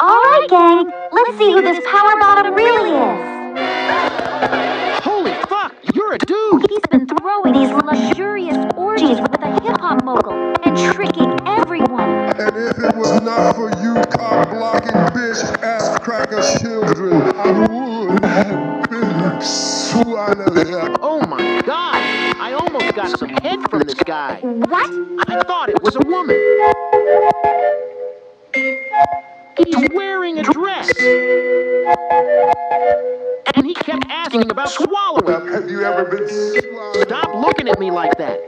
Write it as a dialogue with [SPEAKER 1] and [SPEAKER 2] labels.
[SPEAKER 1] Alright, gang, let's see who this power bottom really is.
[SPEAKER 2] Holy fuck, you're a dude!
[SPEAKER 1] He's been throwing these luxurious orgies with a hip hop mogul and tricking everyone.
[SPEAKER 3] And if it was not for you cock blocking bitch ass cracker children, I would have been swallowed.
[SPEAKER 2] Oh my god! I almost got some head from this guy.
[SPEAKER 1] What?
[SPEAKER 2] I thought it was a woman. He's wearing a dress. And he kept asking about swallowing.
[SPEAKER 3] Have you ever been swallowed?
[SPEAKER 2] Stop looking at me like that.